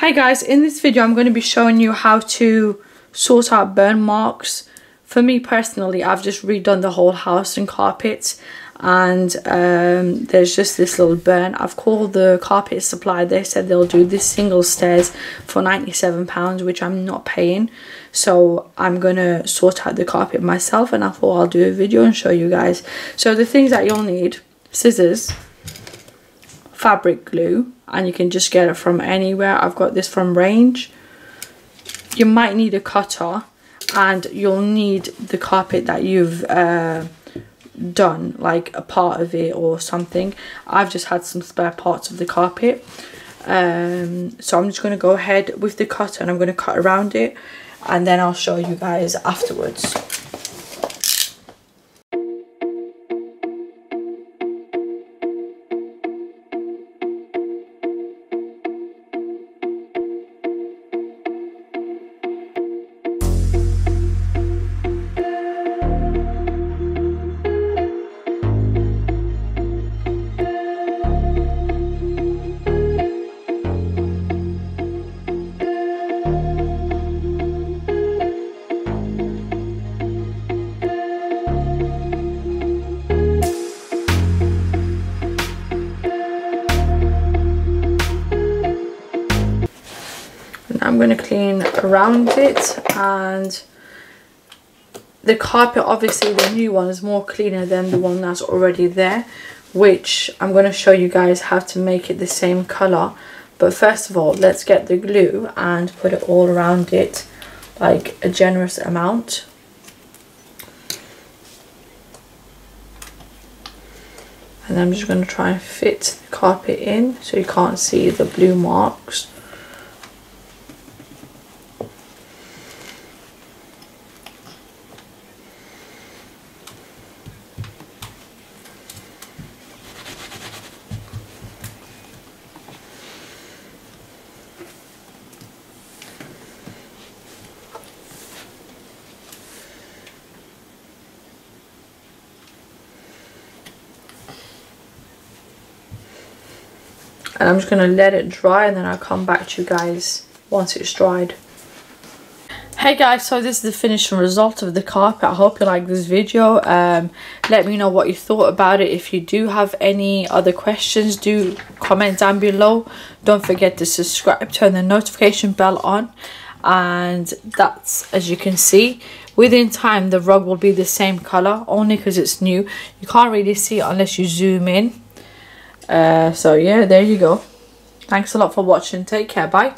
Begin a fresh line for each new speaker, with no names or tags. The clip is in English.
Hi guys, in this video I'm going to be showing you how to sort out burn marks. For me personally, I've just redone the whole house and carpet and um, there's just this little burn. I've called the carpet supply. They said they'll do this single stairs for £97, which I'm not paying. So I'm going to sort out the carpet myself and I thought I'll do a video and show you guys. So the things that you'll need, scissors, fabric glue, and you can just get it from anywhere. I've got this from Range. You might need a cutter and you'll need the carpet that you've uh, done, like a part of it or something. I've just had some spare parts of the carpet. Um, so I'm just going to go ahead with the cutter and I'm going to cut around it and then I'll show you guys afterwards. I'm going to clean around it and the carpet obviously the new one is more cleaner than the one that's already there which I'm going to show you guys how to make it the same color. But first of all let's get the glue and put it all around it like a generous amount. And I'm just going to try and fit the carpet in so you can't see the blue marks and I'm just going to let it dry and then I'll come back to you guys once it's dried. Hey guys, so this is the finished result of the carpet. I hope you like this video. Um, let me know what you thought about it. If you do have any other questions, do comment down below. Don't forget to subscribe, turn the notification bell on. And that's, as you can see, within time the rug will be the same colour, only because it's new. You can't really see it unless you zoom in. Uh, so yeah, there you go. Thanks a lot for watching. Take care. Bye.